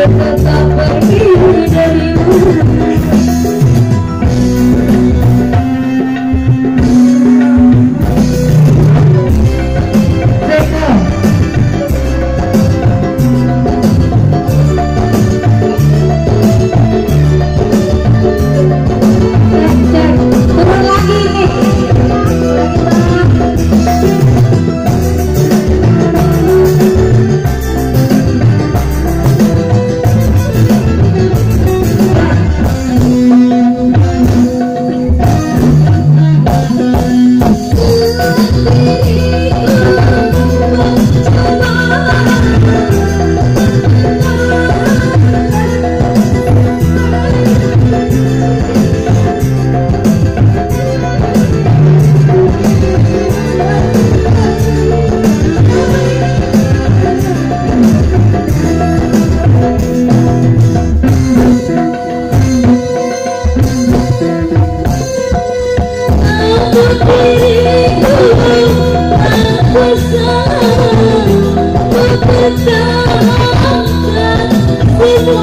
You. Oh.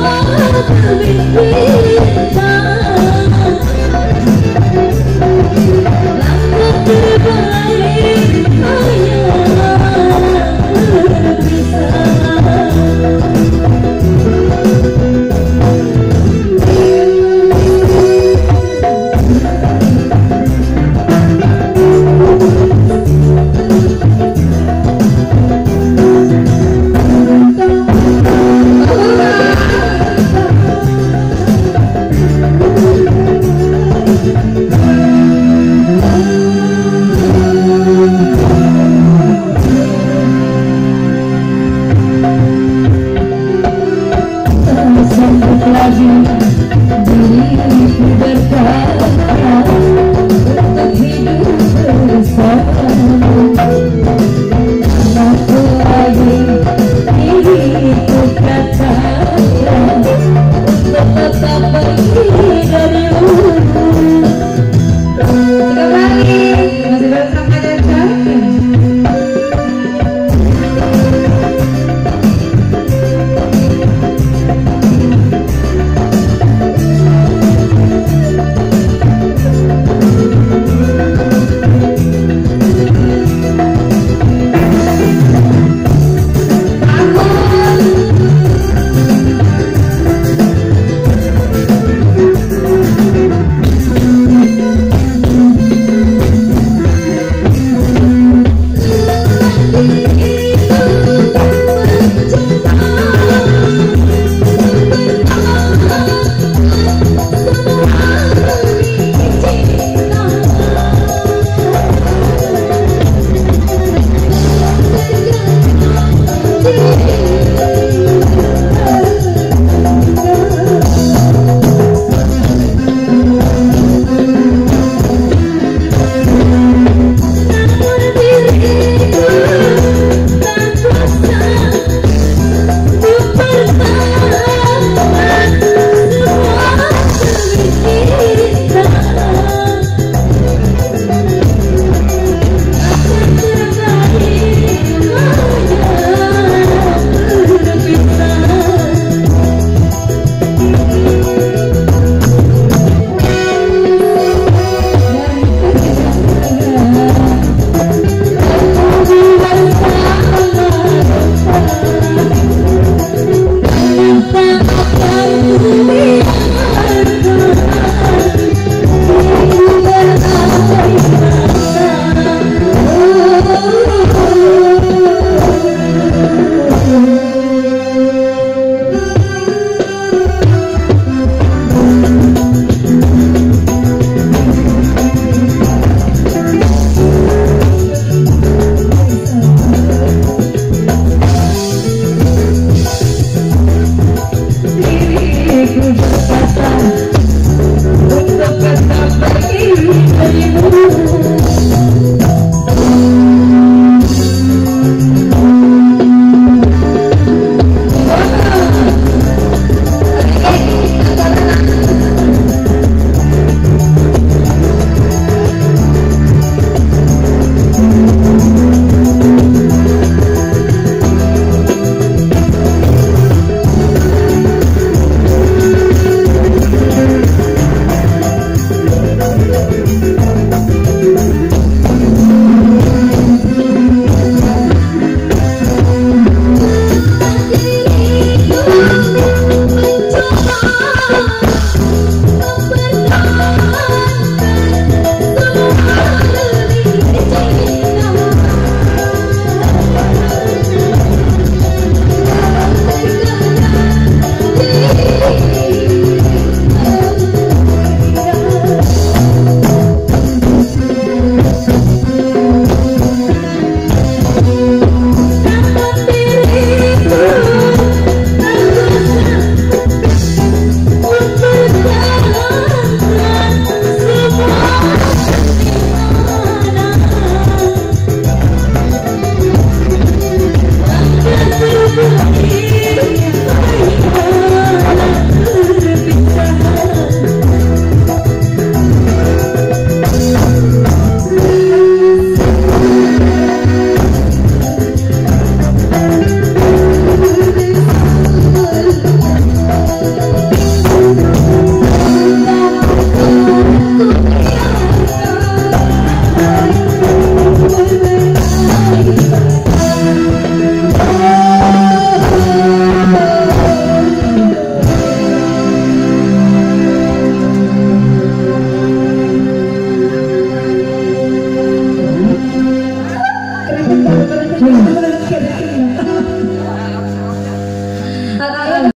Oh